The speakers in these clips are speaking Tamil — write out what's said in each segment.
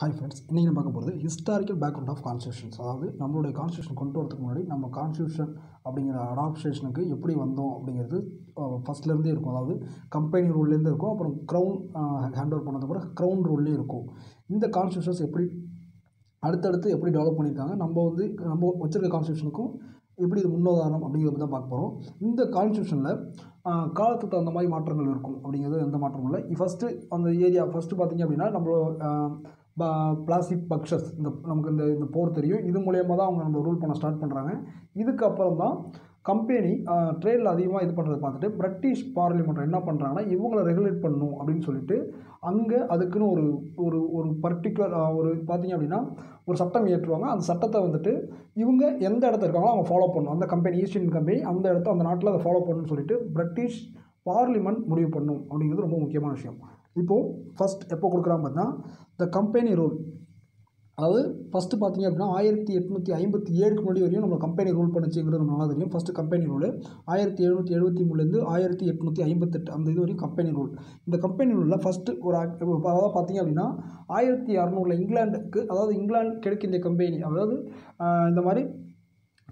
ஹாய் ஃப்ரெண்ட்ஸ் இன்றைக்கி நம்ம பார்க்க போகிறது ஹிஸ்டாரிக்கல் பேக்ரவுண்ட் ஆஃப் கான்ஸ்டியூஷன்ஸ் அதாவது நம்மளுடைய கான்ஸ்டியூஷன் கொண்டு வரதுக்கு முன்னாடி நம்ம கான்ஸ்டியூஷன் அப்படிங்கிற அடாப்டேஷனுக்கு எப்படி வந்தோம் அப்படிங்கிறது ஃபஸ்ட்லேருந்தே இருக்கும். அதாவது கம்பெனி ரூல்லேருந்து இருக்கும். அப்புறம் க்ரௌன் ஹேண்ட் ஓவர் பண்ணது கூட க்ரௌன் ரூல்லே இருக்கும். இந்த கான்ஸ்டியூஷன்ஸ் எப்படி அடுத்தடுத்து எப்படி டெவலப் பண்ணியிருக்காங்க நம்ம வந்து நம்ம வச்சுருக்க கான்ஸ்டியூஷனுக்கும் எப்படி இது முன்னுதாரணம் அப்படிங்கிறத தான் பார்க்க போகிறோம் இந்த கான்ஸ்டியூஷனில் காலத்துக்கு தகுந்த மாதிரி மாற்றங்கள் இருக்கும் அப்படிங்கிறது எந்த மாற்றமும் இல்லை. ஃபஸ்ட்டு அந்த ஏரியா ஃபஸ்ட்டு பார்த்தீங்க அப்படின்னா நம்ம பிளாஸ்டிக் பக்ஷஸ் இந்த நமக்கு இந்த இந்த போர் தெரியும். இது மூலயமா தான் அவங்க நம்ம ரூல் பண்ண ஸ்டார்ட் பண்ணுறாங்க இதுக்கப்புறம் தான் கம்பெனி ட்ரேடில் அதிகமாக இது பண்ணுறதை பார்த்துட்டு பிரிட்டிஷ் பார்லிமெண்ட் என்ன பண்ணுறாங்கன்னா இவங்களை ரெகுலேட் பண்ணணும் அப்படின்னு சொல்லிட்டு அங்கே அதுக்குன்னு ஒரு ஒரு ஒரு பர்டிகுலர் ஒரு பார்த்தீங்க அப்படின்னா ஒரு சட்டம் இயற்றுவாங்க. அந்த சட்டத்தை வந்துட்டு இவங்க எந்த இடத்துல இருக்காங்களோ அவங்க ஃபாலோ பண்ணணும். அந்த கம்பெனி ஈஸ்ட் இந்தியன் கம்பெனி அந்த இடத்த அந்த நாட்டில் அதை ஃபாலோ பண்ணணும்னு சொல்லிட்டு பிரிட்டிஷ் பார்லிமெண்ட் முடிவு பண்ணும் அப்படிங்கிறது ரொம்ப முக்கியமான விஷயம். இப்போது ஃபஸ்ட் எப்போ கொடுக்குறாங்க பார்த்தீங்கன்னா த கம்பெனி ரூல் அதாவது ஃபஸ்ட்டு பார்த்தீங்க அப்படின்னா ஆயிரத்தி எட்நூற்றி ஐம்பத்தி ஏழுக்கு முன்னாடி வரையும் நம்ம கம்பெனி ரூல் பண்ணுச்சுங்கிறது நல்லா தெரியும். ஃபஸ்ட்டு கம்பெனி ரூல் ஆயிரத்தி எழுநூற்றி எழுபத்தி மூணுலேருந்து ஆயிரத்தி எட்நூற்றி ஐம்பத்தெட்டு அந்த இது வரையும் கம்பெனி ரூல் இந்த கம்பெனி ரூலில் ஃபஸ்ட்டு ஒரு அதாவது பார்த்தீங்க அப்படின்னா ஆயிரத்தி அறநூறில் இங்கிலாந்துக்கு அதாவது இங்கிலாந்து கிழக்கு இந்திய கம்பெனி அதாவது இந்த மாதிரி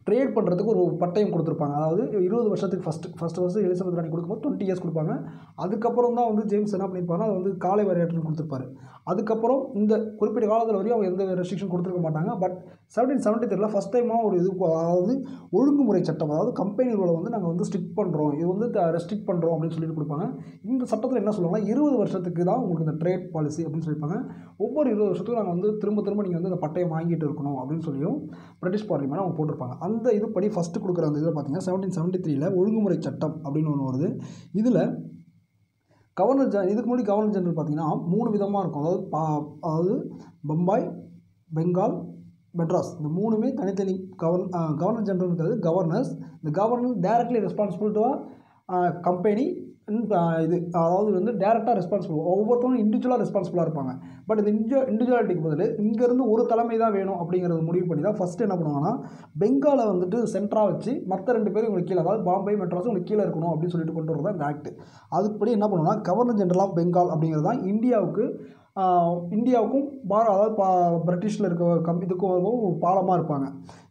ட்ரேட் பண்ணுறதுக்கு ஒரு பட்டயம் கொடுத்துருப்பாங்க. அதாவது இருபது வருஷத்துக்கு ஃபஸ்ட்டு ஃபஸ்ட்டு ஃபஸ்ட்டு எலிசபெத் ராணி கொடுக்கும்போது டுவெண்ட்டி இயர்ஸ் கொடுப்பாங்க. அதுக்கப்புறம் தான் வந்து ஜேம்ஸ் என்ன பண்ணியிருப்பாருன்னா அது வந்து காலை வரையாற்றுன்னு கொடுத்துருப்பாரு. அதுக்கப்புறம் இந்த குறிப்பிட்ட காலத்தில் வரையும் அவங்க எந்த ரெஸ்ட்ரிக்ஷன் கொடுத்துருக்க மாட்டாங்க. பட் செவன்டீன் செவன்ட்டி த்ரீல ஃபஸ்ட் டைமாக ஒரு இது அதாவது ஒழுங்குமுறை சட்டம் அதாவது கம்பெனி ரூலை வந்து நாங்கள் வந்து ஸ்ட்ரிக் பண்ணுறோம் இது வந்து ரெஸ்ட்ரிக்ட் பண்ணுறோம் அப்படின்னு சொல்லிட்டு கொடுப்பாங்க. இந்த சட்டத்தில் என்ன சொல்லுவாங்கன்னா இருபது வருஷத்துக்கு தான் உங்களுக்கு இந்த ட்ரேட் பாலிசி அப்படின்னு சொல்லியிருப்பாங்க. ஒவ்வொரு இருபது வருஷத்துக்கும் நாங்கள் வந்து திரும்ப திரும்ப நீங்கள் வந்து இந்த பட்டயம் வாங்கிட்டு இருக்கணும் அப்படின்னு சொல்லியும் பிரிட்டிஷ் பார்லிமெண்ட் அவங்க போட்டிருப்பாங்க. அந்த இது படி ஃபஸ்ட்டு கொடுக்குற அந்த இதில் பார்த்தீங்கன்னா செவன்டீன் செவன்ட்டி த்ரீல ஒழுங்குமுறை சட்டம் அப்படின்னு ஒன்று வருது. இதில் கவர்னர் ஜெ இதுக்கு முன்னாடி கவர்னர் ஜெனரல் பார்த்தீங்கன்னா மூணு விதமாக இருக்கும். அதாவது பா அதாவது பம்பாய் பெங்கால் மெட்ராஸ். இந்த மூணுமே தனித்தனி கவர் கவர்னர் ஜெனரல் இருக்கிறது கவர்னர்ஸ் இந்த governor directly responsible to company இது அதாவது வந்து டேரெக்டாக ரெஸ்பான்சிபிள் ஒவ்வொருத்தவங்க இண்டிவிஜுவலாக ரெஸ்பான்சிபிளாக இருப்பாங்க. பட் இந்த இண்டிஜுவ இண்டிவிஜுவாலிட்டிக்கு பதில் இங்கேருந்து ஒரு தலைமை தான் வேணும் அப்படிங்கிறது முடிவு பண்ணி தான் ஃபஸ்ட்டு என்ன பண்ணுவாங்கன்னா பெங்காலை வந்துட்டு சென்டராக வச்சு மற்ற ரெண்டு பேரும் உங்களுக்கு கீழே அதாவது பாம்பே மெட்ராஸும் உங்களுக்கு கீழே இருக்கணும் அப்படின்னு சொல்லிட்டு கொண்டு வரதான் இந்த ஆக்ட் அதுக்குப்படி என்ன பண்ணுவோம்னா கவர்னர் ஜெனரல் ஆஃப் பெங்கால் அப்படிங்கிறது தான் இந்தியாவுக்கு இந்தியாவுக்கும் பார அதாவது பா பிரிட்டிஷில் இருக்க கம் இதுக்கும் ஒரு பாலமாக இருப்பாங்க.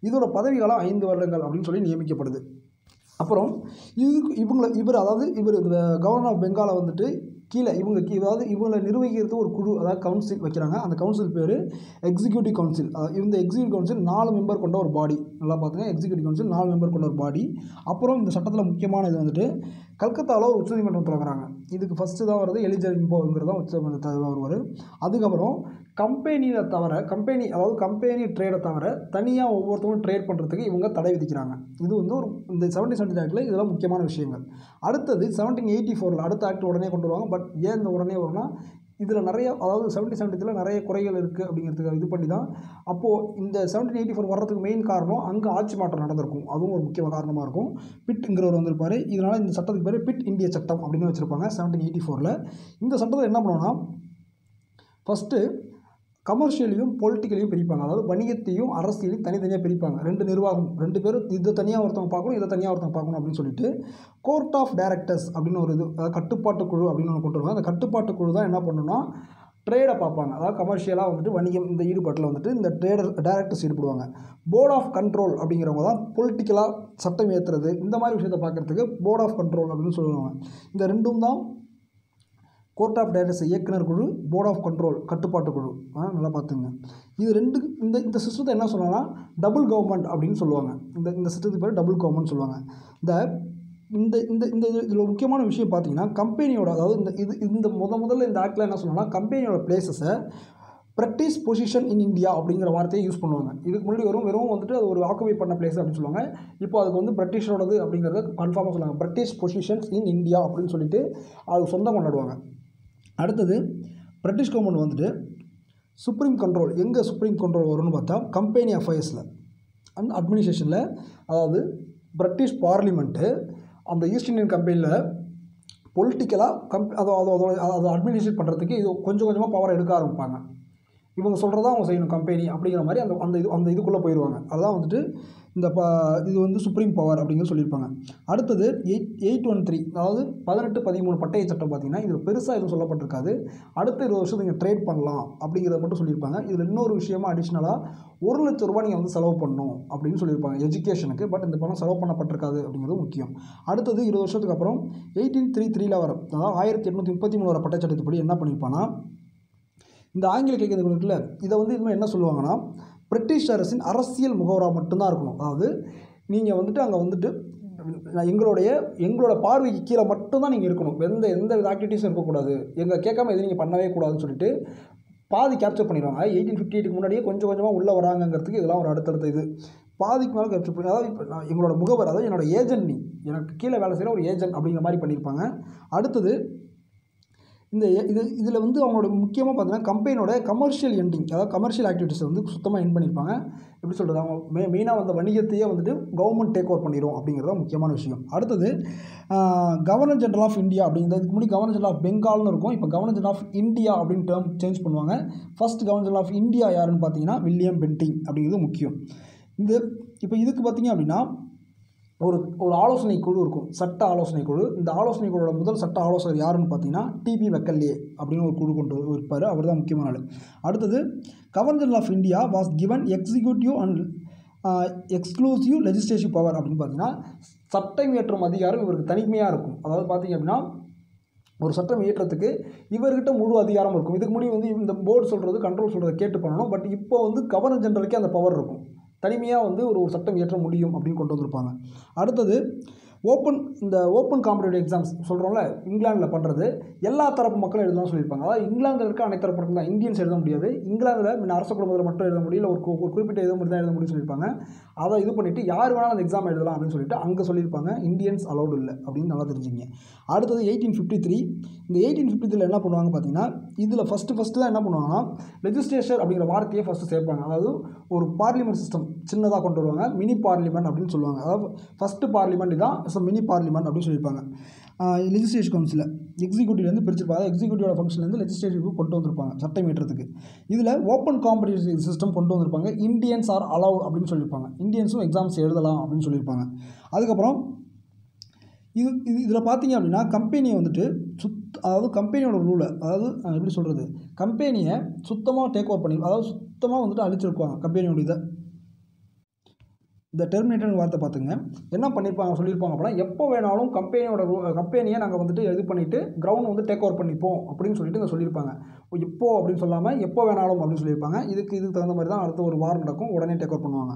இதோட பதவி ஐந்து வருடங்கள் அப்படின்னு சொல்லி நியமிக்கப்படுது. அப்புறம் இதுக்கு இவங்களை இவர் அதாவது இவர் இந்த கவர்னர் ஆஃப் பெங்காலை வந்துட்டு கீழே இவங்க கீ அதாவது இவங்களை நிர்வகிக்கிறது ஒரு குழு அதாவது கவுன்சில் வைக்கிறாங்க. அந்த கவுன்சில் பேர் எக்ஸிக்யூட்டிவ் கவுன்சில் இந்த எக்ஸிக்யூட்டிவ் கவுன்சில் நாலு மெம்பர் கொண்ட ஒரு பாடி நல்லா பார்த்துங்க எக்ஸிக்யூட்டிவ் கவுன்சில் நாலு மெம்பர் கொண்ட ஒரு பாடி அப்புறம் இந்த சட்டத்தில் முக்கியமான இது வந்துட்டு கல்கத்தாவில் ஒரு உச்சநீதிமன்றம் தொடங்குறாங்க இதுக்கு ஃபஸ்ட்டு தான் வருது. எலிஜர் இம்போங்கிறது தான் உச்சநீதிமன்றத்தில் வருவார். அதுக்கப்புறம் கம்பெனியை தவிர கம்பெனி அதாவது கம்பெனி ட்ரேடை தவிர தனியாக ஒவ்வொருத்தவங்களும் ட்ரேட் பண்ணுறதுக்கு இவங்க தடை விதிக்கிறாங்க. இது வந்து ஒரு இந்த செவன்டீன் செவன்டி ஆக்டில் இதெல்லாம் முக்கியமான விஷயங்கள். அடுத்தது செவன்டீன் எயிட்டி ஃபோரில் அடுத்த ஆக்ட் உடனே கொண்டு வருவாங்க. பட் ஏன் இந்த உடனே வரும்னா இதில் நிறைய அதாவது செவன்டி செவன்ட்டித்தில் நிறைய குறைகள் இருக்குது அப்படிங்கிறதுக்கு இது பண்ணி தான் அப்போது இந்த செவன்டீன் எயிட்டி ஃபோர் வர்றதுக்கு மெயின் காரணம் அங்கே ஆட்சி மாற்றம் நடந்திருக்கும். அதுவும் ஒரு முக்கிய காரணமாக இருக்கும். பிட்ங்கிறவர் வந்திருப்பார். இதனால் இந்த சட்டத்துக்கு பேர் பிட் இந்திய சட்டம் அப்படின்னு வச்சுருப்பாங்க செவன்டீன் எயிட்டி ஃபோரில் இந்த சட்டத்தில் என்ன பண்ணுவோம்னா ஃபஸ்ட்டு கமர்ஷியலையும் பொலிட்டிக்கலையும் பிரிப்பாங்க. அதாவது வணிகத்தையும் அரசியலையும் தனித்தனியாக பிரிப்பாங்க. ரெண்டு நிர்வாகம். ரெண்டு பேரும் இதை தனியாக ஒருத்தவங்க பார்க்கணும் இதை தனியாக ஒருத்தவங்க பார்க்கணும் அப்படின்னு சொல்லிட்டு கோர்ட் ஆஃப் டைரக்டர்ஸ் அப்படின்னு ஒரு இது அதாவது கட்டுப்பாட்டு குழு அப்படின்னு ஒன்று கொண்டு வருவாங்க. அந்த கட்டுப்பாட்டு குழு தான் என்ன பண்ணணும்னா ட்ரேடை பார்ப்பாங்க. அதாவது கமர்ஷியலாக வந்துட்டு வணிகம் இந்த ஈடுபாட்டில் வந்துட்டு இந்த ட்ரேடர் டைரக்டர்ஸ் ஈடுபடுவாங்க. போர்ட் ஆஃப் கண்ட்ரோல் அப்படிங்கிறவங்க தான் பொலிட்டிக்கலாக சட்டம் ஏற்றுறது இந்த மாதிரி விஷயத்தை பார்க்குறதுக்கு போர்ட் ஆஃப் கண்ட்ரோல் அப்படின்னு சொல்லுவாங்க. இந்த ரெண்டும் தான் கோர்ட் ஆஃப் டைரக்டர்ஸ் இயக்குனர் குழு போர்ட் ஆஃப் கண்ட்ரோல் கட்டுப்பாட்டு குழு. ஆ, நல்லா பார்த்துங்க. இது ரெண்டு இந்த இந்த சிஸ்டத்தை என்ன சொல்லலாம்னா டபுள் கவர்மெண்ட் அப்படின்னு சொல்லுவாங்க. இந்த இந்த சிஸ்டத்துக்கு பேர் டபுள் கவர்மெண்ட் சொல்லுவாங்க. இந்த இந்த இந்த இந்த இதில் முக்கியமான விஷயம் பார்த்தீங்கன்னா கம்பெனியோட அதாவது இந்த இது இந்த முத முதல்ல இந்த ஆக்டில் என்ன சொல்லணும்னா கம்பெனியோட பிளேசஸை பிரிட்டிஷ் பொசிஷன் இன் இந்தியா அப்படிங்கிற வார்த்தையை யூஸ் பண்ணுவாங்க. இதுக்கு முன்னாடி வெறும் வெறும் வந்துட்டு அது ஒரு ஆக்குபை பண்ண பிளேஸ் அப்படின்னு சொல்லுவாங்க. இப்போ அதுக்கு வந்து பிரிட்டிஷோடது அப்படிங்கிறத கன்ஃபார்மாக சொல்லுவாங்க பிரிட்டிஷ் பொசிஷன்ஸ் இன் இந்தியா அப்படின்னு சொல்லிட்டு அது சொந்தம் கொண்டாடுவாங்க. அடுத்தது பிரிட்டிஷ் கவர்மெண்ட் வந்துட்டு சுப்ரீம் கண்ட்ரோல் எங்கே சுப்ரீம் கண்ட்ரோல் வரும்னு பார்த்தா கம்பெனி அஃபேர்ஸில் அண்ட் அட்மினிஸ்ட்ரேஷனில் அதாவது பிரிட்டிஷ் பார்லிமெண்ட்டு அந்த ஈஸ்ட் இந்தியன் கம்பெனியில் பொலிட்டிக்கலாக கம்ப் அதை அதை அதோட அதை அட்மினிஸ்ட்ரேட் பண்ணுறதுக்கு இது கொஞ்சம் கொஞ்சமாக பவர் எடுக்க ஆரம்பிப்பாங்க. இவங்க சொல்கிறதா அவங்க செய்யணும் கம்பெனி அப்படிங்கிற மாதிரி அந்த அந்த இது அந்த இதுக்குள்ளே போயிடுவாங்க அதுதான் வந்துட்டு இந்த ப இது வந்து சுப்ரீம் பவர் அப்படிங்கிறது சொல்லியிருப்பாங்க. அடுத்தது எயிட் எயிட் ஒன் த்ரீ அதாவது பதினெட்டு பதிமூணு பட்டய சட்டம் பார்த்தீங்கன்னா இதில் பெருசாக எதுவும் சொல்லப்பட்டிருக்காது. அடுத்த இருபது வருஷம் நீங்கள் ட்ரேட் பண்ணலாம் அப்படிங்கிறத மட்டும் சொல்லியிருப்பாங்க. இதில் இன்னொரு விஷயமா அடிஷ்னலாக ஒரு லட்ச ரூபாய் நீங்கள் வந்து செலவு பண்ணணும் அப்படின்னு சொல்லியிருப்பாங்க எஜுகேஷனுக்கு பட் இந்த பணம் செலவு பண்ணப்பட்டிருக்காது அப்படிங்கிறது முக்கியம். அடுத்தது இருபது வருஷத்துக்கு அப்புறம் எயிட்டீன் த்ரீ த்ரீல வர அதாவது ஆயிரத்தி எட்நூற்றி முப்பத்தி மூணு வர பட்டச்சட்டத்துப்படி என்ன பண்ணியிருப்பான்னா இந்த ஆங்கில கேட்கறது இருக்குல்ல இதை வந்து இன்னும் என்ன சொல்லுவாங்கன்னா பிரிட்டிஷ் அரசின் அரசியல் முகவராக மட்டும்தான் இருக்கணும். அதாவது நீங்கள் வந்துட்டு அங்கே வந்துட்டு நான் எங்களுடைய எங்களோட பார்வைக்கு கீழே மட்டும்தான் நீங்கள் இருக்கணும். எந்த எந்த வித ஆக்டிவிட்டீஸும் இருக்கக்கூடாது. எங்கள் கேட்காம எதுவும் நீங்கள் பண்ணவே கூடாதுன்னு சொல்லிட்டு பாதி கேப்சர் பண்ணிடுவாங்க. எயிட்டீன் ஃபிஃப்டி எயிட்டுக்கு முன்னாடியே கொஞ்சம் கொஞ்சமாக உள்ளே வராங்கங்கிறதுக்கு இதெல்லாம் ஒரு அடுத்தடுத்த இது. பாதிக்கு மேலே கேப்சர் பண்ணி அதாவது இப்போ நான் எங்களோட முகவர் அதாவது என்னோட ஏஜென்ட் நீ எனக்கு கீழே வேலை செய்கிற ஒரு ஏஜென்ட் அப்படிங்கிற மாதிரி பண்ணியிருப்பாங்க. அடுத்தது இந்த இது இதில் வந்து அவங்களோட முக்கியமாக பார்த்தீங்கன்னா கம்பெனியோட கமர்ஷியல் எண்டிங் அதாவது கமர்ஷியல் ஆக்டிவிட்டீஸை வந்து சுத்தமாக எண்ட் பண்ணியிருப்பாங்க எப்படி சொல்கிறது அவங்க மெ மெயினாக வந்த வணிகத்தையே வந்துட்டு கவர்மெண்ட் டேக் ஓவர் பண்ணிடும் அப்படிங்கிறது தான் முக்கியமான விஷயம். அடுத்தது கவர்னர் ஜெனரல் ஆஃப் இந்தியா அப்படிங்கிறது இதுக்கு முன்னாடி கவர்னர் ஜெனரல் ஆஃப் பெங்கால்னு இருக்கும். இப்போ கவர்னர் ஜெனரல் ஆஃப் இந்தியா அப்படின்னு டேர்ம் சேஞ்ச் பண்ணுவாங்க. First governor general of India யாருன்னு பார்த்தீங்கன்னா வில்லியம் பென்டிங் அப்படிங்கிறது முக்கியம். இந்த இப்போ இதுக்கு பார்த்தீங்க அப்படின்னா ஒரு ஒரு ஆலோசனை குழு இருக்கும். சட்ட ஆலோசனை குழு இந்த ஆலோசனை குழுவோட முதல் சட்ட ஆலோசகர் யாருன்னு பார்த்தீங்கன்னா டிபி வெக்கல்லே அப்படின்னு ஒரு குழு கொண்டு இருப்பார். அவர் தான் முக்கியமான ஆள். அடுத்தது governor general of India was given executive and exclusive legislative power அப்படின்னு பார்த்தீங்கன்னா சட்டம் இயற்றும் அதிகாரம் இவருக்கு தனிமையாக இருக்கும். அதாவது பார்த்தீங்க அப்படின்னா ஒரு சட்டம் இயற்றத்துக்கு இவர்கிட்ட முழு அதிகாரம் இருக்கும். இதுக்கு முன்னாடி வந்து இந்த போர்டு சொல்கிறது கண்ட்ரோல் சொல்கிறத கேட்டு பண்ணணும். பட் இப்போ வந்து கவர்னர் ஜெனரலுக்கே அந்த பவர் இருக்கும். தனிமையாக வந்து ஒரு ஒரு சட்டம் இயற்ற முடியும் அப்படின்னு கொண்டு வந்திருப்பாங்க. அடுத்தது ஓப்பன் இந்த ஓப்பன் காம்படிட்டிவ் எக்ஸாம்ஸ் சொல்கிறோம்ல இங்கிலாந்தில் பண்ணுறது எல்லா தரப்பு மக்களும் எழுதலாம் சொல்லியிருப்பாங்க. அதாவது இங்கிலாந்தில் இருக்க அனைத்து தரப்பு தான் இந்தியன்ஸ் எழுத முடியாது. இங்கிலாந்தில் முன்ன அரச குடும்பத்தில் மட்டும் எழுத முடியல ஒரு ஒரு குறிப்பிட்ட எழுத முடியும் தான் எழுத முடியும்னு சொல்லியிருப்பாங்க. அதை இது பண்ணிவிட்டு யார் வேணாலும் அந்த எக்ஸாம் எழுதலாம் அப்படின்னு சொல்லிட்டு அங்கே சொல்லியிருப்பாங்க இந்தியன்ஸ் அலௌடு இல்லை அப்படின்னு நல்லா தெரிஞ்சுங்க அடுத்தது எயிட்டீன் ஃபிஃப்டி த்ரீ இந்த எயிட்டீன் ஃபிஃப்டி த்ரீல என்ன பண்ணுவாங்க பார்த்தீங்கன்னா இதில் ஃபஸ்ட்டு ஃபஸ்ட்டு தான் என்ன பண்ணுவாங்கன்னா லெஜிஸ்லேச்சர் அப்படிங்கிற வார்த்தையை ஃபஸ்ட்டு சேர்ப்பாங்க. அதாவது ஒரு பார்லிமெண்ட் சிஸ்டம் சின்னதாக கொண்டு வருவாங்க. மினி பார்லிமெண்ட் அப்படின்னு சொல்லுவாங்க. அதாவது ஃபஸ்ட்டு பார்லிமெண்ட் தான் ஸோ மினி பார்லிமெண்ட் அப்படின்னு சொல்லியிருப்பாங்க. லெஜிஸ்லேஷன் கவுன்சிலில் எக்ஸிக்யூட்டிவ்லேருந்து பிரிச்சிருப்பாங்க. எக்ஸிக்யூட்டிவோட ஃபங்க்ஷன்லேருந்து லெஜிஸ்ட்ரேட்டிவ் கொண்டு வந்திருப்பாங்க சட்டம் ஏற்றத்துக்கு இதில் ஓப்பன் காம்படிஷன் சிஸ்டம் கொண்டு வந்திருப்பாங்க. இந்தியன்ஸ் ஆர் அலவுட் அப்படின்னு சொல்லியிருப்பாங்க. இந்தியன்ஸும் எக்ஸாம்ஸ் எழுதலாம் அப்படின்னு சொல்லியிருப்பாங்க. அதுக்கப்புறம் இது இது இதில் பார்த்தீங்க அப்படின்னா கம்பெனியை வந்துட்டு சுத் அதாவது கம்பெனியோட ரூலை அதாவது எப்படி சொல்கிறது கம்பெனியை சுத்தமாக டேக் ஓவர் பண்ணி அதாவது சுத்தமாக வந்துட்டு அழிச்சிருக்குவாங்க கம்பெனியோட இதை. இந்த டெர்மினேட்டர் வார்த்தை பார்த்துங்க. என்ன பண்ணியிருப்பாங்க சொல்லியிருப்பாங்க அப்படின்னா எப்போ வேணாலும் கம்பெனியோட ரூ கம்பெனியை நாங்கள் வந்துட்டு இது பண்ணிவிட்டு கிரவுண்ட் வந்து டேக் ஓவர் பண்ணிப்போம் அப்படின்னு சொல்லிட்டு இங்கே சொல்லியிருப்பாங்க. இப்போ அப்படின்னு சொல்லாமல் எப்போ வேணாலும் அப்படின்னு சொல்லியிருப்பாங்க. இதுக்கு இதுக்கு தகுந்த மாதிரி தான் அடுத்த ஒரு வாரம் நடக்கும். உடனே டேக் ஓவர் பண்ணுவாங்க.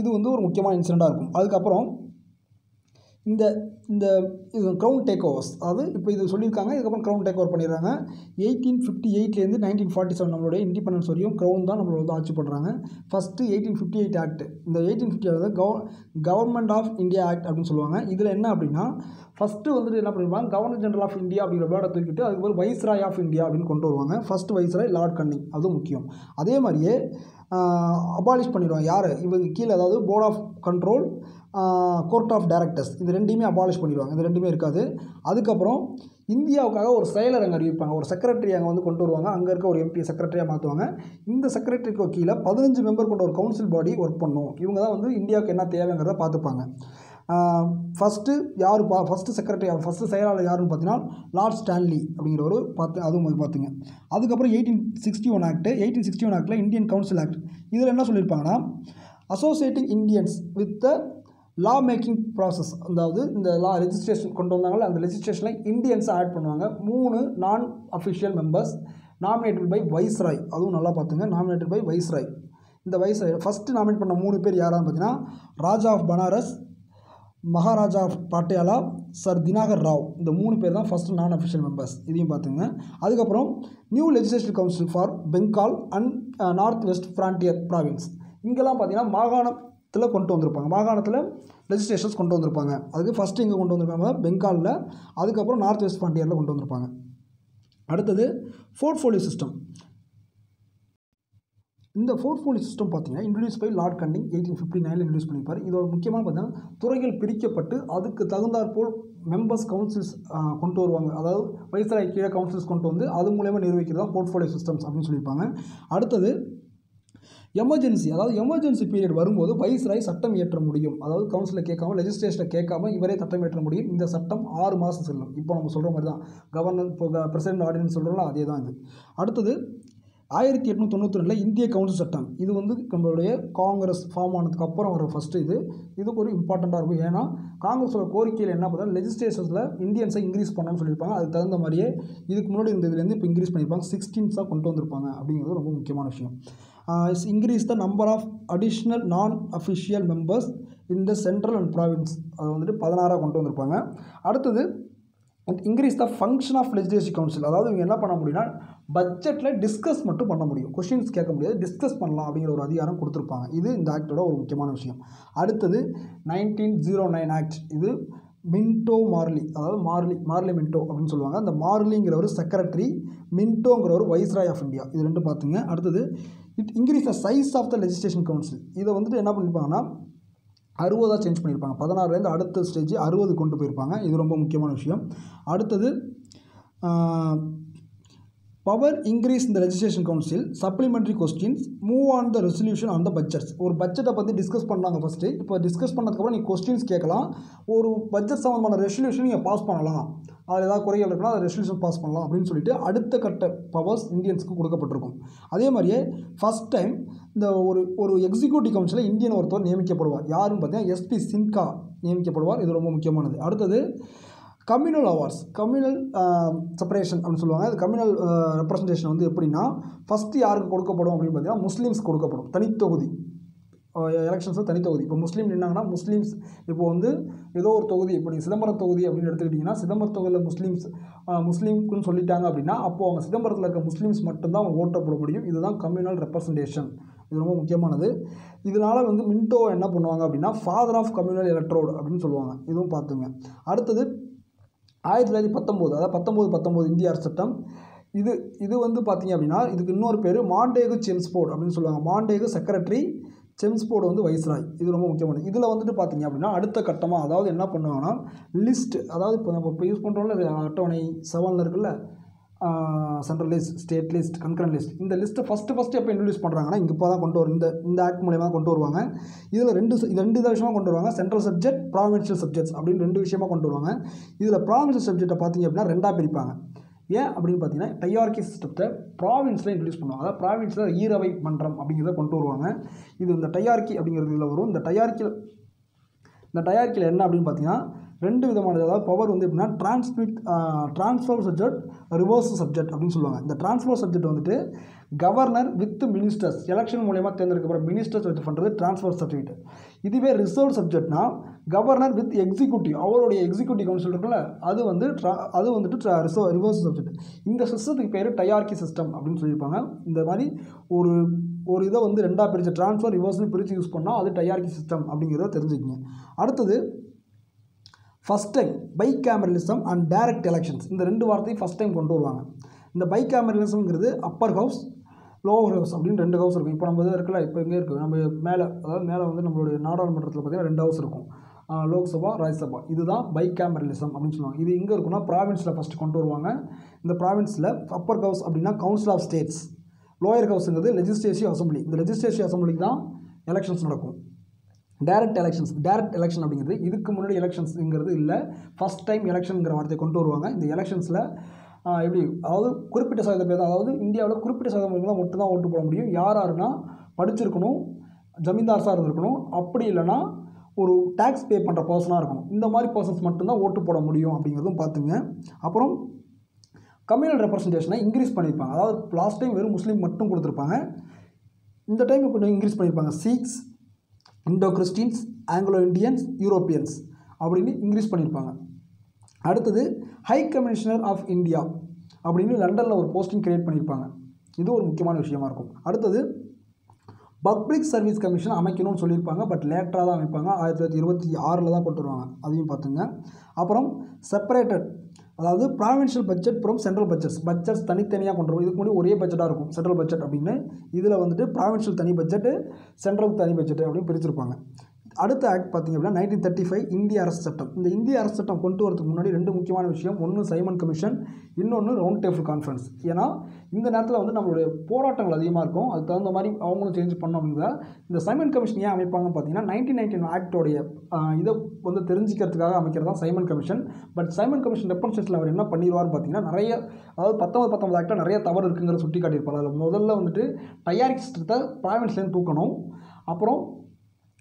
இது வந்து ஒரு முக்கியமான இன்சிடெண்ட்டாக இருக்கும். அதுக்கப்புறம் இந்த இந்த இது க்ரௌன் டேக் ஓவர்ஸ் அதாவது இப்போ இது சொல்லியிருக்காங்க இதுக்கப்புறம் க்ரௌன் டேக் ஓவர் பண்ணிடுறாங்க. எயிட்டீன் ஃபிஃப்டி எயிட்லேருந்து நைன்டீன் ஃபார்ட்டி செவன் நம்மளுடைய இண்டிபெண்டன்ஸ் வரையும் க்ரௌன் தான் நம்மளை வந்து ஆட்சி பண்ணுறாங்க first eighteen fifty eight act இந்த எயிட்டீன் ஃபிஃப்டி அதாவது கவ கவர்மெண்ட் ஆஃப் இந்தியா ஆக்ட் அப்படின்னு சொல்லுவாங்க. இதில் என்ன அப்படின்னா ஃபஸ்ட்டு வந்துட்டு என்ன பண்ணிருப்பாங்க கவர்னர் ஜெனரல் ஆஃப் இந்தியா அப்படிங்கிற வேர்டை தூக்கிட்டு அதுக்கு ஒரு வைஸ்ராய் ஆஃப் இந்தியா அப்படின்னு கொண்டு வருவாங்க. ஃபஸ்ட்டு வைஸ்ராய் லார்ட் கன்னிங் அதுவும் முக்கியம். அதே மாதிரியே அபாலிஷ் பண்ணிடுவாங்க. யார்? இவங்க கீழே அதாவது board of control court of directors இது ரெண்டையுமே அபாலிஷ் பண்ணிடுவாங்க. இது ரெண்டுமே இருக்காது. அதுக்கப்புறம் இந்தியாவுக்காக ஒரு செயலர் அங்கே அறிவிப்பாங்க. ஒரு செக்ரட்டரி அங்கே வந்து கொண்டு வருவாங்க. அங்கே இருக்க ஒரு எம்பி செக்ரட்டரியாக மாற்றுவாங்க இந்த செக்ரட்டரிக்கு கீழே பதினஞ்சு மெம்பர் கொண்ட ஒரு கவுன்சில் பாடி ஒர்க் பண்ணும். இவங்க தான் வந்து இந்தியாவுக்கு என்ன தேவைங்கிறத பார்த்துப்பாங்க. ஃபஸ்ட்டு யார் பா ஃபஸ்ட்டு செக்ரட்டரி ஃபஸ்ட்டு செயலாளர் யாருன்னு பார்த்தீங்கன்னா லார்ட் ஸ்டான்லி அப்படிங்கிறவர் பார்த்து அதுவும் போய் பார்த்துங்க. அதுக்கப்புறம் eighteen sixty one act eighteen sixty one ஆக்டில் இந்தியன் கவுன்சில் ஆக்ட் இதில் என்ன சொல்லியிருப்பாங்கன்னா associating Indians with the law making process அதாவது இந்த லா ரெஜிஸ்ட்ரேஷன் கொண்டு வந்தாங்களோ அந்த ரெஜிஸ்ட்ரேஷனில் இந்தியன்ஸை ஆட் பண்ணுவாங்க. மூணு non official members nominated by viceroy அதுவும் நல்லா பார்த்துங்க. நாமினேட்டட் பை வைஸ்ராய் இந்த வைஸ்ராய் ஃபஸ்ட்டு நாமினேட் பண்ண மூணு பேர் யாரான்னு பார்த்தீங்கன்னா Raja of Banaras Maharaja of Patiala sir Dinkar Rao. இந்த மூணு பேர் தான் ஃபஸ்ட்டு நான் அஃபிஷியல் மெம்பர்ஸ் இதையும் பார்த்துங்க. அதுக்கப்புறம் new legislative council for Bengal and north west frontier province இங்கெல்லாம் பார்த்தீங்கன்னா இதில் கொண்டு வந்திருப்பாங்க. மாகாணத்தில் லெஜிஸ்லேஷன்ஸ் கொண்டு வந்திருப்பாங்க. அதுக்கு ஃபஸ்ட்டு இங்கே கொண்டு வந்திருப்பாங்க பெங்காலில் அதுக்கப்புறம் நார்த் வெஸ்ட் பாண்டியரில் கொண்டு வந்திருப்பாங்க. அடுத்தது போர்ட்ஃபோலியோ சிஸ்டம் இந்த போர்ட்ஃபோலியோ சிஸ்டம் பார்த்தீங்கன்னா introduce by lord Canning eighteen fifty நைனில் இன்ட்ரடியூஸ் பண்ணியிருப்பார் இதோட முக்கியமாக பார்த்தீங்கன்னா துறைகள் பிரிக்கப்பட்டு அதுக்கு தகுந்தாற்போல் மெம்பர்ஸ் கவுன்சில்ஸ் கொண்டு வருவாங்க. அதாவது வயசாக கீழே கவுன்சில்ஸ் கொண்டு வந்து அது மூலயமா நிர்வகிக்கிறது தான் போர்ட்ஃபோலியோ சிஸ்டம்ஸ் அப்படின்னு சொல்லியிருப்பாங்க. அடுத்தது எமர்ஜென்சி அதாவது எமர்ஜென்சி பீரியட் வரும்போது வைஸ்ராய் சட்டம் இயற்ற முடியும். அதாவது கவுன்சிலில் கேட்காம லெஜிஸ்லேஷனில் கேட்காம இவரே சட்டம் இயற்ற முடியும். இந்த சட்டம் ஆறு மாதம் செல்லும். இப்போ நம்ம சொல்கிற மாதிரி தான் கவர்னர் இப்போ பிரசிடென்ட் ஆர்டினன்ஸ் சொல்கிறோம்ல அதே தான் இது. அடுத்தது ஆயிரத்தி எட்நூற்றி தொண்ணூற்றி ரெண்டில் இந்திய கவுன்சில் சட்டம். இது வந்து நம்மளுடைய காங்கிரஸ் ஃபார்ம் ஆனதுக்கு அப்புறம் வர ஃபஸ்ட்டு இது. இதுக்கு ஒரு இம்பார்ட்டண்ட்டாக இருக்கும். ஏன்னா காங்கிரஸோட கோரிக்கையில் என்ன பார்த்தா லெஜிஸ்லேஷன்ஸில் இந்தியன்ஸை இன்க்ரீஸ் பண்ணணும்னு சொல்லியிருப்பாங்க. அதுக்கு தகுந்த மாதிரியே இதுக்கு முன்னாடி இந்த இதுலேருந்து இப்போ இன்க்ரீஸ் பண்ணியிருப்பாங்க. சிக்ஸ்டீன்ஸாக கொண்டு வந்திருப்பாங்க அப்படிங்கிறது ரொம்ப முக்கியமான விஷயம். Increase the number of additional non official members இந்த சென்ட்ரல் அண்ட் ப்ராவின்ஸ் அதை வந்துட்டு பதினாறாக கொண்டு வந்திருப்பாங்க. அடுத்தது increase the function of legislative council அதாவது இவங்க என்ன பண்ண முடியும்னா பட்ஜெட்டில் டிஸ்கஸ் மட்டும் பண்ண முடியும். கொஷின்ஸ் கேட்க முடியாது. டிஸ்கஸ் பண்ணலாம் அப்படிங்கிற ஒரு அதிகாரம் கொடுத்துருப்பாங்க. இது இந்த ஆக்டோட ஒரு முக்கியமான விஷயம். அடுத்தது நைன்டீன் ஜீரோ நைன் ஆக்ட் இது மின்டோ மார்லி அதாவது மார்லி மார்லி மின்டோ அப்படின்னு சொல்லுவாங்க. அந்த மார்லிங்கிறவர் செக்ரட்டரி மின்டோங்கிற ஒரு வைஸ்ராய் ஆஃப் இந்தியா இது ரெண்டு பார்த்துங்க. அடுத்தது it increase the size of the legislation council இதை வந்துட்டு என்ன பண்ணியிருப்பாங்கன்னா அறுபதாக சேஞ்ச் பண்ணியிருப்பாங்க பதினாறுலேருந்து அடுத்த ஸ்டேஜ் அறுபது கொண்டு போயிருப்பாங்க. இது ரொம்ப முக்கியமான விஷயம். அடுத்தது பவர் இன்க்ரீஸ் இந்த registration council supplementary questions move on the resolution on the budgets ஒரு பட்ஜெட்டை பற்றி டிஸ்கஸ் பண்ணாங்க ஃபஸ்ட்டு இப்போ டிஸ்கஸ் பண்ணதுக்கப்புறம் நீங்கள் கொஸ்டின்ஸ் கேட்கலாம். ஒரு பட்ஜெட் சம்மந்தமான ரெசல்யூஷன் நீங்கள் பாஸ் பண்ணலாம். அதில் ஏதாவது குறைகள் இருக்குன்னா அதை ரெசல்யூஷன் பாஸ் பண்ணலாம் அப்படின்னு சொல்லிட்டு அடுத்த கட்ட பவர்ஸ் இந்தியன்ஸ்க்கு கொடுக்கப்பட்டிருக்கும். அதே மாதிரியே ஃபஸ்ட் டைம் இந்த ஒரு ஒரு எக்ஸிக்யூட்டிவ் கவுன்சிலில் இந்தியன் ஒருத்தர் நியமிக்கப்படுவார். யாருன்னு பார்த்தீங்கன்னா எஸ்பி சின்கா நியமிக்கப்படுவார். இது ரொம்ப முக்கியமானது. அடுத்தது கம்யூனல் அவார்ட்ஸ் கம்யூனல் செப்பரேஷன் அப்படின்னு சொல்லுவாங்க. அது கம்யூனல் ரெப்ரசன்டேஷன் uh, வந்து எப்படின்னா ஃபஸ்ட்டு யாருக்கு கொடுக்கப்படும் அப்படின்னு பார்த்தீங்கன்னா முஸ்லீம்ஸ் கொடுக்கப்படும். தனித்தொகுதி எலெக்ஷன்ஸில் தனித்தொகுதி இப்போ முஸ்லீம் நின்னாங்கன்னா முஸ்லீம்ஸ் இப்போ வந்து ஏதோ ஒரு தொகுதி இப்போ நீங்கள் சிதம்பரம் தொகுதி அப்படின்னு எடுத்துக்கிட்டிங்கன்னா சிதம்பரம் தொகுதியில் முஸ்லீம்ஸ் முஸ்லீம்க்குன்னு சொல்லிட்டாங்க அப்படின்னா அப்போது அவங்க சிதம்பரத்தில் இருக்க முஸ்லீம்ஸ் மட்டும்தான் அவங்க ஓட்டப்பட போட முடியும். இதுதான் கம்யூனல் ரெப்ரசன்டேஷன் இது ரொம்ப முக்கியமானது. இதனால் வந்து மின்டோ என்ன பண்ணுவாங்க அப்படின்னா ஃபாதர் ஆஃப் கம்யூனல் எலக்ட்ரோடு அப்படின்னு சொல்லுவாங்க. இதுவும் பார்த்துங்க. அடுத்தது ஆயிரத்தி தொள்ளாயிரத்தி பத்தொம்போது அதாவது பத்தொம்போது பத்தொம்போது இந்திய அரசு சட்டம். இது இது வந்து பார்த்தீங்க அப்படின்னா இதுக்கு இன்னொரு பேர் மாண்டேகு செம்ஸ்போர்ட் அப்படின்னு சொல்லுவாங்க. மாண்டேகு செக்ரட்டரி செம்ஸ்போர்டு வந்து வைஸ்ராய். இது ரொம்ப முக்கியமானது. இதில் வந்துட்டு பார்த்தீங்க அப்படின்னா அடுத்த கட்டமாக அதாவது என்ன பண்ணுவாங்கன்னா லிஸ்ட் அதாவது இப்போ நம்ம இப்போ யூஸ் பண்ணுறோம்ல அட்டவணை செவனில் இருக்குல்ல central list state list concurrent list இந்த லிஸ்ட்டை ஃபஸ்ட்டு ஃபஸ்ட்டு எப்போ இன்ட்ரடியூஸ் பண்ணுறாங்கன்னா இங்கே இப்போ தான் கொண்டு வரும் இந்த இந்த ஆக்ட் மூலயமா கொண்டு வருவாங்க. இதில் ரெண்டு இது ரெண்டு விஷயமாக கொண்டு வருவாங்க. சென்ட்ரல் சப்ஜெக்ட் ப்ராவின்ஷியல் சப்ஜெக்ட்ஸ் அப்படின்னு ரெண்டு விஷயமா கொண்டு வருவாங்க. இதில் ப்ராவின்ஷியல் சப்ஜெக்ட்டை பார்த்தீங்க அப்படின்னா ரெண்டாக பிரிப்பாங்க. ஏன் அப்படின்னு பார்த்தீங்கன்னா டையார்கி சிஸ்டத்தை ப்ராவின்ஸில் இன்ட்ரடியூஸ் பண்ணுவாங்க. அதாவது ப்ராவின்ஸில் ஈரவை மன்றம் அப்படிங்கிறத கொண்டு வருவாங்க. இது இந்த டையார்கி அப்படிங்கிறது இதில் வரும். இந்த டையார்கியில் இந்த டயார்க்கில் என்ன அப்படின்னு பார்த்தீங்கன்னா ரெண்டு விதமானது. அதாவது பவர் வந்து எப்படின்னா transmit transfer subject reverse subject அப்படின்னு சொல்லுவாங்க. இந்த ட்ரான்ஸ்ஃபர் சப்ஜெக்ட் வந்துட்டு கவர்னர் வித் மினிஸ்டர்ஸ் எலெக்ஷன் மூலயமா தேர்ந்தெடுக்கப்படுற மினிஸ்டர்ஸ் வச்சு பண்ணுறது ட்ரான்ஸ்ஃபர் சர்டிஃபிகேட் இதுவே ரிசர்வ் சப்ஜெக்ட்னா கவர்னர் வித் எக்ஸிக்யூட்டிவ் அவருடைய எக்ஸிக்யூட்டிவ் கவுன்சில் இருக்குல்ல அது வந்து ட்ரா அது வந்துட்டு ரிசர்வ் ரிவர்ஸ் சப்ஜெக்ட் இந்த சிஸ்டத்துக்கு பேர் டயார்கி சிஸ்டம் அப்படின்னு சொல்லியிருப்பாங்க. இந்த மாதிரி ஒரு ஒரு இதை வந்து ரெண்டாக பிரித்து ட்ரான்ஸ்ஃபர் ரிவர்ஸ்னு பிரித்து யூஸ் பண்ணால் அது டயார்கி சிஸ்டம் அப்படிங்கிறத தெரிஞ்சுக்கிங்க. அடுத்தது first time bicameralism and direct elections இந்த ரெண்டு வார்த்தையும் ஃபஸ்ட் டைம் கொண்டு வருவாங்க. இந்த பை கேமரலிசம்ங்கிறது அப்பர் ஹவுஸ் லோவர் ஹவுஸ் அப்படின்னு ரெண்டு ஹவுஸ் இருக்கும். இப்போ நம்ம இது இருக்குல்ல இப்போ எங்கே இருக்குது நம்ம மேலே அதாவது மேலே வந்து நம்மளுடைய நாடாளுமன்றத்தில் பார்த்தீங்கன்னா ரெண்டு ஹவுஸ் இருக்கும். லோக்சபா ராஜ்யசபா. இதுதான் பை கேமரலிசம் அப்படின்னு சொல்லுவாங்க. இது எங்கே இருக்குன்னா ப்ராவின்ஸில் ஃபஸ்ட்டு கொண்டு வருவாங்க. இந்த ப்ராவின்ஸில் அப்பர் ஹவுஸ் அப்படின்னா கவுன்சில் ஆஃப் ஸ்டேட்ஸ் லோயர் ஹவுஸுங்கிறது லெஜிஸ்லேட்டிவ் அசம்பிளி இந்த லெஜிஸ்லேட்டிவ் அசம்பிளிக்கு தான் எலெக்ஷன்ஸ் நடக்கும். டேரக்ட் எலெக்ஷன்ஸ் டேரக்ட் எலெக்ஷன் அப்படிங்கிறது இதுக்கு முன்னாடி எலெக்ஷன்ஸுங்கிறது இல்லை. ஃபஸ்ட் டைம் எலெக்ஷனுங்கிற வார்த்தையை கொண்டு வருவாங்க. இந்த எலெக்ஷன்ஸில் எப்படி அதாவது குறிப்பிட்ட சதவீத பேர் அதாவது இந்தியாவில் குறிப்பிட்ட சதவீதம் மட்டும்தான் ஓட்டு போட முடியும். யார் யாருன்னா படிச்சிருக்கணும் ஜமீன்தார்ஸாக இருந்திருக்கணும். அப்படி இல்லைன்னா ஒரு டேக்ஸ் பே பண்ணுற பர்சனாக இருக்கணும். இந்த மாதிரி பர்சன்ஸ் மட்டும்தான் ஓட்டு போட முடியும் அப்படிங்கிறதும் பார்த்துங்க. அப்புறம் கம்யூனல் ரெப்ரசன்டேஷனை இன்க்ரீஸ் பண்ணியிருப்பாங்க. அதாவது லாஸ்ட் டைம் வெறும் முஸ்லீம் மட்டும் கொடுத்துருப்பாங்க. இந்த டைம் கொஞ்சம் இன்க்ரீஸ் பண்ணியிருப்பாங்க. Sikhs Indo Christians Anglo Indians Europeans அப்படின்னு இன்க்ரீஸ் பண்ணியிருப்பாங்க. அடுத்தது ஹை கமிஷனர் ஆஃப் இந்தியா அப்படின்னு லண்டனில் ஒரு போஸ்டிங் க்ரியேட் பண்ணியிருப்பாங்க. இது ஒரு முக்கியமான விஷயமா இருக்கும். அடுத்தது பப்ளிக் சர்வீஸ் கமிஷன் அமைக்கணும்னு சொல்லியிருப்பாங்க பட் லேட்டராக தான் அமைப்பாங்க. ஆயிரத்தி தொள்ளாயிரத்தி இருபத்தி ஆறில் தான் கொண்டு வருவாங்க. அதையும் பார்த்துங்க. அப்புறம் செப்பரேட்டட் அதாவது ப்ராவின்ஷியல் பட்ஜெட் அப்புறம் சென்ட்ரல் பட்ஜெட்ஸ் பட்ஜெட்ஸ் தனித்தனியாக கொண்டு வரும். இதுக்கு முன்னாடி ஒரே பட்ஜெட்டாக இருக்கும். சென்ட்ரல் பட்ஜெட் அப்படின்னு. இதில் வந்துட்டு ப்ராவின்ஷியல் தனி பட்ஜெட்டு சென்ட்ரல் தனி பட்ஜெட் அப்படின்னு பிரிச்சிருப்பாங்க. அடுத்த ஆக்ட் பார்த்திங்க அப்படின்னா நைன்டீன் தேர்ட்டி ஃபைவ் இந்திய அரசு சட்டம். இந்த இந்திய அரசு சட்டம் கொண்டு வரதுக்கு முன்னாடி ரெண்டு முக்கியமான விஷயம். ஒன்று சைமன் கமிஷன் இன்னொன்று ரவுண்ட் டேபிள் கான்ஃபரன்ஸ் ஏன்னா இந்த நேரத்தில் வந்து நம்மளுடைய போராட்டங்கள் அதிகமாக இருக்கும். அதுக்கு தகுந்த மாதிரி அவங்களும் சேஞ்ச் பண்ணோம் அப்படிங்கிறத இந்த சைமன் கமிஷன் ஏன் அமைப்பாங்கன்னு பார்த்தீங்கன்னா நைன்டீன் நைன்டீன் ஆக்டோடைய இதை வந்து தெரிஞ்சுக்கிறதுக்காக அமைக்கிறது தான் Simon commission. But Simon commission ரெப்ரன்சேஷனில் அவர் என்ன பண்ணிடுவார்னு பார்த்தீங்கன்னா நிறைய அதாவது பத்தொம்பது பத்தொம்பது ஆக்டில் நிறைய தவறு இருக்குங்கிற சுட்டி காட்டியிருப்பார் அதில் முதல்ல வந்துட்டு டயாரிக் சிஸ்டத்தை ப்ராவின்ஸ்லேருந்து தூக்கணும். அப்புறம்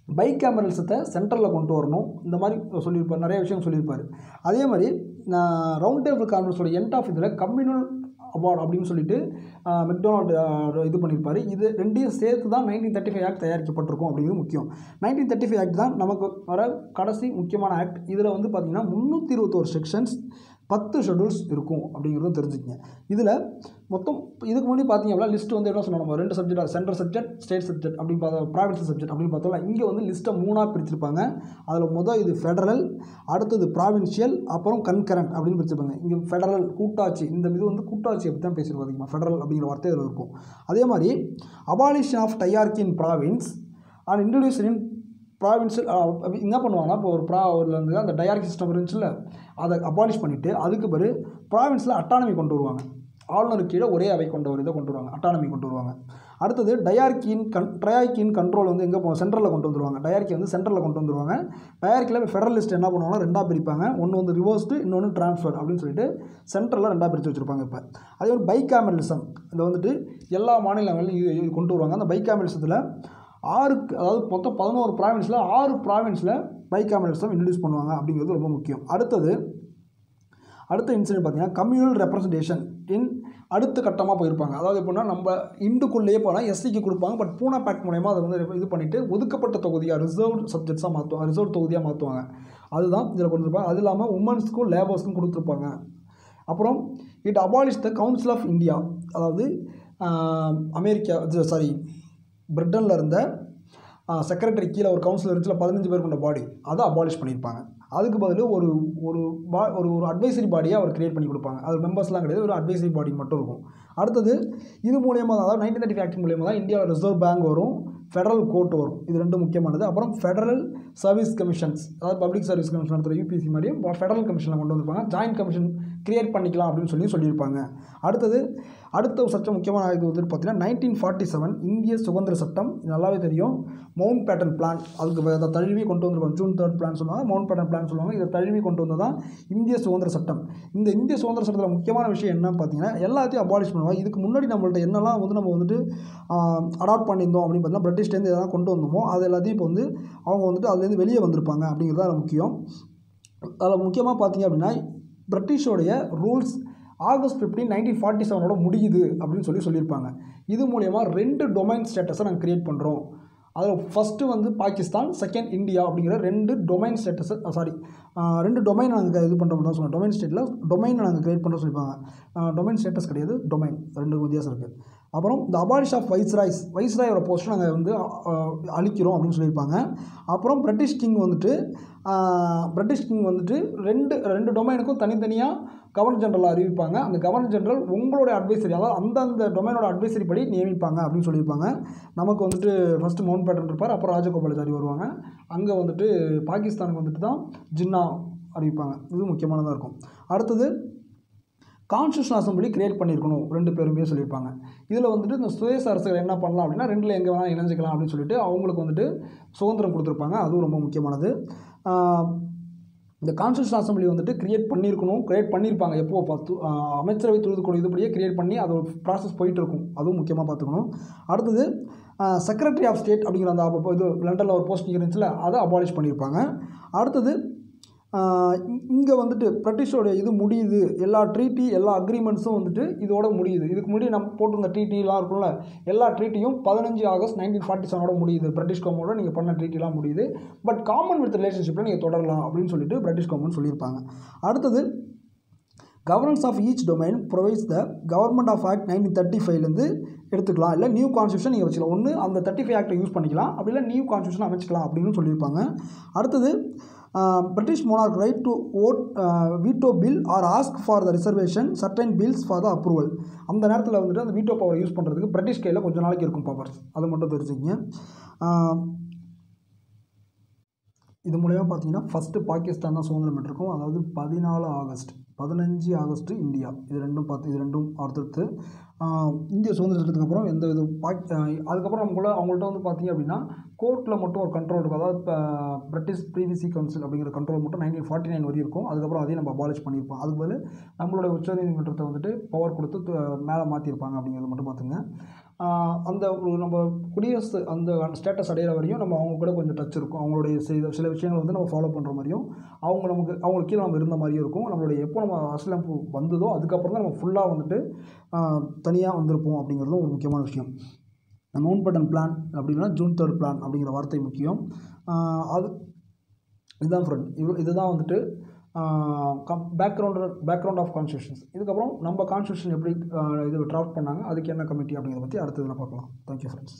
பைக் கேமரல்ஸத்தை சென்டரில் கொண்டு வரணும். இந்த மாதிரி சொல்லியிருப்பார் நிறைய விஷயம் சொல்லியிருப்பார். அதே மாதிரி நான் ரவுண்ட் டேபிள் கான்ஃபரன்ஸோட எண்ட் ஆஃப் இதில் கம்யூனல் அவார்டு அப்படின்னு சொல்லிட்டு மெக்டொனால்டு இது பண்ணியிருப்பார். இது ரெண்டையும் சேர்த்து தான் நைன்டீன் தேர்ட்டி ஃபைவ் ஆக்ட் தயாரிக்கப்பட்டிருக்கும் அப்படிங்கிறது முக்கியம். நைன்டீன் தேர்ட்டி ஃபைவ் ஆக்ட் தான் நமக்கு வர கடைசி முக்கியமான ஆக்ட் இதில் வந்து பார்த்திங்கன்னா முந்நூற்றி இருபத்தோரு செக்ஷன்ஸ் பத்து ஷெடியூல்ஸ் இருக்கும் அப்படிங்கிறதும் தெரிஞ்சுக்கங்க. இதில் மொத்தம் இதுக்கு முன்னாடி பார்த்தீங்க அப்படின்னா லிஸ்ட் வந்து என்ன சொன்னோம் நம்ம ரெண்டு subject central subject state subject அப்படின்னு பார்த்தா ப்ராவின்ஸ் சப்ஜெக்ட் அப்படின்னு பார்த்தோம்னா இங்கே வந்து லிஸ்ட்டை மூணாக பிரிச்சிருப்பாங்க. அதில் மொதல் இது ஃபெடரல் அடுத்தது ப்ராவின்ஷியல் அப்புறம் கன்கரண்ட் அப்படின்னு பிரிச்சிருப்பாங்க. இங்கே ஃபெடரல் கூட்டாட்சி இந்த இது வந்து கூட்டாட்சி அப்படி தான் பேசியிருக்கோம் அதிகமாக ஃபெடரல் அப்படிங்கிற வார்த்தை இதில் இருக்கும். அதே மாதிரி abolition of dyarchy in province and introduction in ப்ராவின்ஸில் என்ன பண்ணுவாங்கன்னா இப்போ ஒரு ப்ரா ஒரு வந்து அந்த டயாரிக் சிஸ்டம் இருந்துச்சுல்ல அதை அபாலிஷ் பண்ணிவிட்டு அதுக்கு பிறகு ப்ராவின்ஸில் அட்டானமி கொண்டு வருவாங்க. ஆளுநர் கீழே ஒரே அவை கொண்ட ஒரு இதை கொண்டு வருவாங்க அட்டானமி கொண்டு வருவாங்க. அடுத்தது டயார்கியின் கன் ட்ரையாக்கின் கண்ட்ரோல் வந்து எங்கே போவோம் சென்ட்ரலில் கொண்டு வந்துருவாங்க. டயார்கி வந்து சென்ட்ரலில் கொண்டு வந்துருவாங்க. டயார்கியில் ஃபெடரலிஸ்ட் என்ன பண்ணுவாங்கன்னா ரெண்டாக பிரிப்பாங்க. ஒன்று வந்து ரிவர்ஸ்டு இன்னொன்று ட்ரான்ஸ்ஃபர் அப்படின்னு சொல்லிட்டு சென்ட்ரலில் ரெண்டாக பிரித்து வச்சுருப்பாங்க இப்போ. அதே மாதிரி பைக்காமலிசம் இதில் வந்துட்டு எல்லா மாநிலங்களிலும் கொண்டு வருவாங்க. அந்த பைக்காமலிசத்தில் ஆறுக்கு அதாவது மொத்தம் பதினோரு ப்ராவின்ஸில் ஆறு ப்ராவின்ஸில் பைக்காமலிசம் இன்ட்ரடியூஸ் பண்ணுவாங்க அப்படிங்கிறது ரொம்ப முக்கியம். அடுத்தது அடுத்த இன்சிடென்ட் பார்த்தீங்கன்னா கம்யூனல் ரெப்ரசன்டேஷன் இன் அடுத்த கட்டமாக போயிருப்பாங்க. அதாவது எப்படின்னா நம்ம இண்டுக்குள்ளேயே போனால் எஸ்சிக்கு கொடுப்பாங்க பட் பூனா பேக் மூலயமா அதை வந்து இது பண்ணிவிட்டு ஒதுக்கப்பட்ட தொகுதியாக ரிசர்வ் சப்ஜெக்ட்ஸாக மாற்றுவாங்க ரிசர்வ் தொகுதியாக மாற்றுவாங்க அதுதான் இதில் கொடுத்துருப்பாங்க. அது இல்லாமல் உமன்ஸ்க்கும் லேபர்ஸ்க்கும் கொடுத்துருப்பாங்க. அப்புறம் it abolish the council of India அதாவது அமெரிக்கா சாரி பிரிட்டனில் இருந்த செக்ரட்டரி கீழே ஒரு கவுன்சில் இருந்துச்சுல பதினஞ்சு பேர் கொண்ட பாடி அதை அபாலிஷ் பண்ணியிருப்பாங்க. அதுக்கு பதில் ஒரு ஒரு பா ஒரு ஒரு அட்வைசரி பாடியை அவர் கிரியேட் பண்ணி கொடுப்பாங்க. அது மெம்பர்ஸ்லாம் கிடையாது ஒரு அட்வைசரி பாடி மட்டும் இருக்கும். அடுத்தது இது மூலியமாக தான் அதாவது நைன்டீன் தேர்ட்டி ஆக்ட் மூலியமாக தான் இந்தியாவில் ரிசர்வ் பேங்க் வரும் ஃபெடரல் கோர்ட் வரும். இது ரெண்டும் முக்கியமானது. அப்புறம் ஃபெடரல் சர்வீஸ் கமிஷன்ஸ் அதாவது பப்ளிக் சர்வீஸ் கமிஷன் நடத்துகிற யூபிசி மாதிரியும் ஃபெடரல் கமிஷனில் கொண்டு வந்திருப்பாங்க. ஜாயின்ட் கமிஷன் கிரியேட் பண்ணிக்கலாம் அப்படின்னு சொல்லி சொல்லியிருப்பாங்க. அடுத்தது அடுத்த ஒரு சட்டம் முக்கியமான இது வந்து பார்த்தீங்கன்னா நைன்டீன் ஃபார்ட்டி செவன் இந்திய சுதந்திர சட்டம். நல்லாவே தெரியும். மவுண்ட் பேட்டன் பிளான் அதுக்கு அதை தழுவி கொண்டு வந்திருப்பாங்க. ஜூன் தேர்ட் பிளான் சொல்லுவாங்க. மவுண்ட் பேட்டன் பிளான் சொல்லுவாங்க. இதை தழுவி கொண்டு வந்தது தான் இந்திய சுதந்திர சட்டம். இந்த இந்திய சுதந்திர சட்டத்தில் முக்கியமான விஷயம் என்னன்னு பார்த்தீங்கன்னா எல்லாத்தையும் அபாலிஷ் பண்ணுவாங்க. இதுக்கு முன்னாடி நம்மள்ட்ட என்னெல்லாம் வந்து நம்ம வந்துட்டு அடாப்ட் பண்ணியிருந்தோம் அப்படின்னு பார்த்தீங்கன்னா பிரிட்டிஷ்லேருந்து எதெல்லாம் கொண்டு வந்தோமோ அது எல்லாத்தையும் இப்போ வந்து அவங்க வந்துட்டு அதுலேருந்து வெளியே வந்திருப்பாங்க அப்படிங்கிறது தான் முக்கியம். அதில் முக்கியமாக பார்த்தீங்க அப்படின்னா பிரிட்டிஷோடைய rules August fifteen nineteen forty செவனோட முடியுது அப்படின்னு சொல்லி சொல்லியிருப்பாங்க. இது மூலயமா ரெண்டு டொமைன் ஸ்டேட்டஸை நாங்கள் க்ரியேட் பண்ணுறோம் அதில் ஃபஸ்ட்டு வந்து பாகிஸ்தான் செகண்ட் இந்தியா அப்படிங்கிற ரெண்டு டொமைன் ஸ்டேட்டஸை சாரி ரெண்டு டொமைன் நாங்கள் இது பண்ணுறோம் தான் சொன்னோம் டொமைன் ஸ்டேட்டில் டொமைனை நாங்கள் க்ரியேட் பண்ணுறோம் சொல்லியிருப்பாங்க. டொமைன் ஸ்டேட்டஸ் கிடையாது டொமைன் ரெண்டு வித்தியாசம் இருக்குது அப்புறம் இந்த அபாலிஷ் ஆஃப் வைஸ்ராய்ஸ் வைஸ்ராயோட போஸ்ட் நாங்கள் வந்து அழிக்கிறோம் அப்படின்னு சொல்லியிருப்பாங்க. அப்புறம் பிரிட்டிஷ் கிங் வந்துட்டு பிரிட்டிஷ் கிங் வந்துட்டு ரெண்டு ரெண்டு டொமைனுக்கும் தனித்தனியாக கவர்னர் ஜென்ரலாக அறிவிப்பாங்க. அந்த கவர்னர் ஜென்ரல் உங்களோட அட்வைசரி அதாவது அந்தந்த டொமைனோட அட்வைசரி படி நியமிப்பாங்க அப்படின்னு சொல்லியிருப்பாங்க. நமக்கு வந்துட்டு ஃபஸ்ட்டு மவுண்ட் பேட்டன் இருப்பார் அப்புறம் ராஜகோபாலாச்சாரி வருவாங்க. அங்கே வந்துட்டு பாகிஸ்தானுக்கு வந்துட்டு தான் ஜின்னா அறிவிப்பாங்க. இது முக்கியமானதாக இருக்கும். அடுத்தது கான்ஸ்டியூஷன் அசம்பிளி கிரியேட் பண்ணியிருக்கணும் ரெண்டு பேருமே சொல்லியிருப்பாங்க. இதில் வந்துட்டு இந்த சுதேச அரசுகள் என்ன பண்ணலாம் அப்படின்னா ரெண்டில் எங்கே வேணால் இணைஞ்சிக்கலாம் அப்படின்னு சொல்லிட்டு அவங்களுக்கு வந்துட்டு சுதந்திரம் கொடுத்துருப்பாங்க. அதுவும் ரொம்ப முக்கியமானது. இந்த கான்ஸ்டியூஷன் அசம்பிளி வந்துட்டு கிரியேட் பண்ணியிருக்கணும் கிரியேட் பண்ணியிருப்பாங்க. எப்போ பார்த்து அமைச்சரவை தூதுக்குழு இதுபடியே கிரியேட் பண்ணி அது ஒரு ப்ராசஸ் போயிட்டு இருக்கும் அதுவும் முக்கியமாக பார்த்துக்கணும். அடுத்தது செக்ரட்டரி ஆஃப் ஸ்டேட் அப்படிங்கிற அந்த இது லண்டனில் ஒரு போஸ்டிங் இருந்துச்சுல அதை அபாலிஷ் பண்ணியிருப்பாங்க. அடுத்தது இங்கே வந்துட்டு பிரிட்டிஷோடைய இது முடியுது. எல்லா ட்ரீட்டி எல்லா அக்ரிமெண்ட்ஸும் வந்துட்டு இதோட முடியுது. இதுக்கு முன்னாடி நம்ம போட்டிருந்த ட்ரீட்டிலாம் இருக்கும்ல எல்லா ட்ரீட்டியும் பதினஞ்சு ஆகஸ்ட் நைன்டீன் ஃபார்ட்டி செவனோட முடியுது. பிரிட்டிஷ் கவர்மெண்ட்டோட நீங்கள் பண்ண ட்ரீட்டிலாம் முடியுது. பட் காமன்வெல்த் ரிலேஷன்ஷிப்பில் நீங்கள் தொடரலாம் அப்படின்னு சொல்லிட்டு பிரிட்டிஷ் கவர்மெண்ட் சொல்லியிருப்பாங்க. அடுத்தது governance of each domain provides the government of act nineteen thirty ஃபைவ்லேருந்து எடுத்துக்கலாம். இல்லை நியூ கான்ஸ்டியூஷன் நீங்கள் வச்சுக்கலாம். ஒன்று அந்த தேர்ட்டி ஃபைவ் ஆக்டை யூஸ் பண்ணிக்கலாம். அப்படி இல்லை நியூ கான்ஸ்டியூஷன் அமைச்சிக்கலாம் அப்படின்னு சொல்லியிருப்பாங்க. அடுத்தது British monarch right to ought veto bill or ask for the reservation certain bills for the approval அந்த நேரத்தில் வந்துட்டு அந்த வீட்டோ பவர் யூஸ் பண்ணுறதுக்கு பிரிட்டிஷ் கையில் கொஞ்ச நாளைக்கு இருக்கும் பவர்ஸ் அதை மட்டும் தெரிஞ்சுங்க இது மூலயமா பார்த்தீங்கன்னா ஃபஸ்ட்டு பாகிஸ்தான் தான் சுதந்திரம் பெற்றிருக்கும். அதாவது பதினாலு ஆகஸ்ட் பதினஞ்சு ஆகஸ்ட்டு இந்தியா. இது ரெண்டும் பார்த்து இது ரெண்டும் அடுத்தடுத்து. இந்திய சுதந்திரத்துக்கு அப்புறம் எந்த வித பாக் அதுக்கப்புறம் அதுக்கப்புறம் கூட அவங்கள்ட்ட வந்து பார்த்தீங்க அப்படின்னா கோர்ட்டில் மட்டும் ஒரு கண்ட்ரோல் இருக்கும். அதாவது இப்போ பிரிட்டிஷ் ப்ரீவிசி கவுன்சில் அப்படிங்கிற கண்ட்ரோல் மட்டும் நைன்டீன் ஃபார்ட்டி நைன் வரையும் இருக்கும். அதுக்கப்புறம் அதையும் நம்ம அபாலிஷ் பண்ணியிருப்போம். அதுக்கு பதில் நம்மளுடைய உச்சநீதிமன்றத்தை வந்துட்டு பவர் கொடுத்து மேலே மாற்றிருப்பாங்க அப்படிங்கிறது மட்டும் பார்த்துங்க. அந்த நம்ம குடியரசு அந்த ஸ்டேட்டஸ் அடையிற வரையும் நம்ம அவங்க கூட கொஞ்சம் டச் இருக்கும். அவங்களுடைய சில சில விஷயங்கள் வந்து நம்ம ஃபாலோ பண்ணுற மாதிரியும் அவங்க நமக்கு அவங்களுக்கு கீழே நம்ம இருந்த மாதிரியும் இருக்கும். நம்மளுடைய எப்போ நம்ம அரசியலமைப்பு வந்ததோ அதுக்கப்புறம் தான் நம்ம ஃபுல்லாக வந்துட்டு தனியாக வந்திருப்போம் அப்படிங்கிறதும் ஒரு முக்கியமான விஷயம். மவுண்ட் பட்டன் பிளான் அப்படின்னா ஜூன் தேர்ட் பிளான் அப்படிங்கிற வார்த்தை முக்கியம். அது இதுதான் ஃப்ரெண்ட் இது இதுதான் வந்துட்டு come background background of constitutions இதுக்கப்புறம் நம்ம கான்ஸ்டியூஷன் எப்படி இது ட்ராஃப்ட் பண்ணாங்க அதுக்கு என்ன கமிட்டி அப்படிங்கிறத பற்றி அடுத்ததுல பார்க்கலாம். Thank you friends